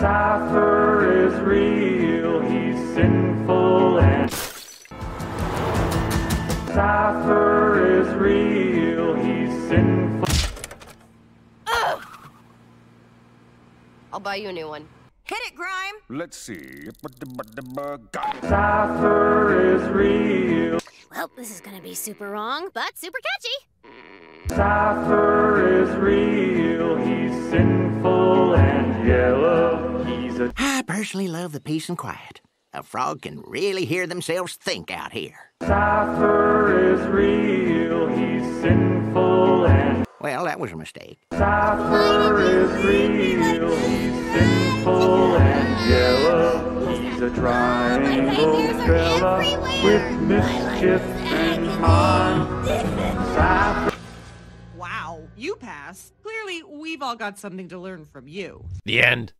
Cipher is real, he's sinful and Cipher is real, he's sinful. Ugh. I'll buy you a new one. Hit it, Grime! Let's see. Cipher is real, Well, this is gonna be super wrong, but super catchy. Cipher is real, he's sinful and yellow. He's a I personally love the peace and quiet. A frog can really hear themselves think out here. Cipher is real, he's sinful and Well, that was a mistake. Cipher is real, he's sinful and yellow. He's a triangle fella with mischief in mind. Cipher Wow, you pass. Clearly, we've all got something to learn from you. The end.